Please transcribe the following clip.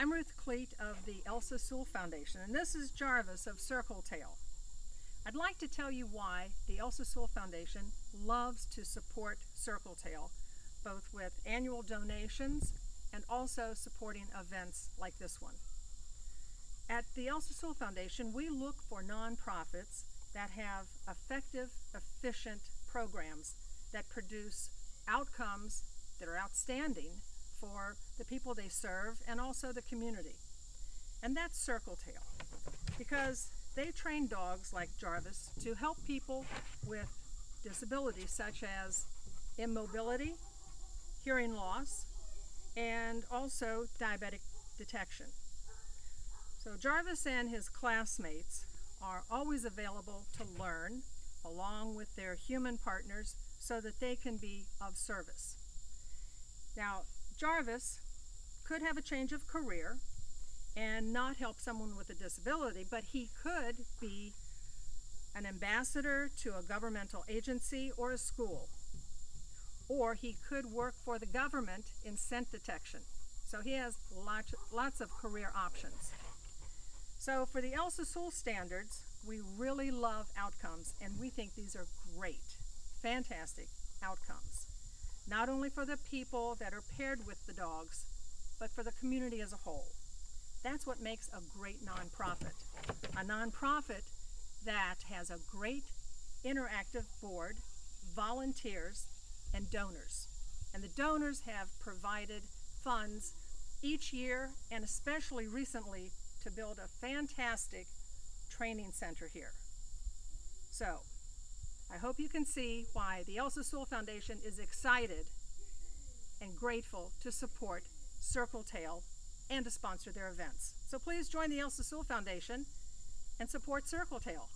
I'm Ruth Cleet of the ElsaSule Foundation, and this is Jarvis of CircleTail. I'd like to tell you why the ElsaSule Foundation loves to support CircleTail, both with annual donations and also supporting events like this one. At the ElsaSule Foundation, we look for nonprofits that have effective, efficient programs that produce outcomes that are outstanding for the people they serve and also the community. And that's CircleTail because they train dogs like Jarvis to help people with disabilities such as immobility, hearing loss, and also diabetic detection. So Jarvis and his classmates are always available to learn along with their human partners so that they can be of service. Now, Jarvis could have a change of career and not help someone with a disability, but he could be an ambassador to a governmental agency or a school. Or he could work for the government in scent detection. So he has lots, lots of career options. So for the ElsaSule standards, we really love outcomes and we think these are great, fantastic outcomes not only for the people that are paired with the dogs, but for the community as a whole. That's what makes a great nonprofit. A nonprofit that has a great interactive board, volunteers, and donors. And the donors have provided funds each year and especially recently to build a fantastic training center here. So I hope you can see why the ElsaSule Foundation is excited and grateful to support CircleTail and to sponsor their events. So please join the ElsaSule Foundation and support CircleTail.